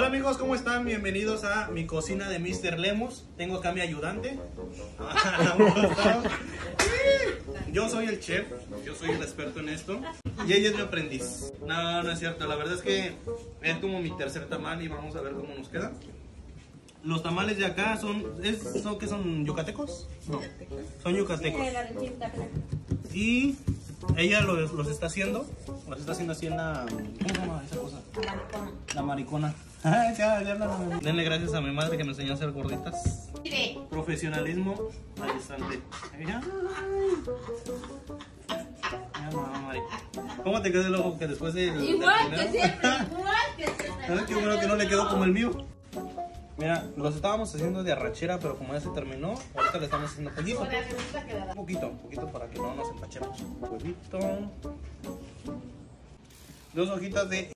Hola amigos, ¿cómo están? Bienvenidos a mi cocina de Mr. Lemus. Tengo acá a mi ayudante. Yo soy el chef, yo soy el experto en esto. Y ella es mi aprendiz. No, no es cierto. La verdad es que es como mi tercer tamal y vamos a ver cómo nos queda. Los tamales de acá son, es, son ¿qué son? ¿Yucatecos? No, son yucatecos. Y ella los, los está haciendo, los está haciendo así en la, ¿cómo se llama esa cosa? La maricona. Ay, ya, ya, no. Denle gracias a mi madre que me enseñó a hacer gorditas. Profesionalismo al instante. Ay, Ya, mamá. ¿Cómo te quedó el ojo que después de Igual que siempre, igual que siempre. ¿Sabes qué bueno que no le quedó como el mío? Mira, los estábamos haciendo de arrachera, pero como ya se terminó, ahorita le estamos haciendo pollito. Un poquito, un poquito para que no nos empachemos. Huevito. Dos hojitas de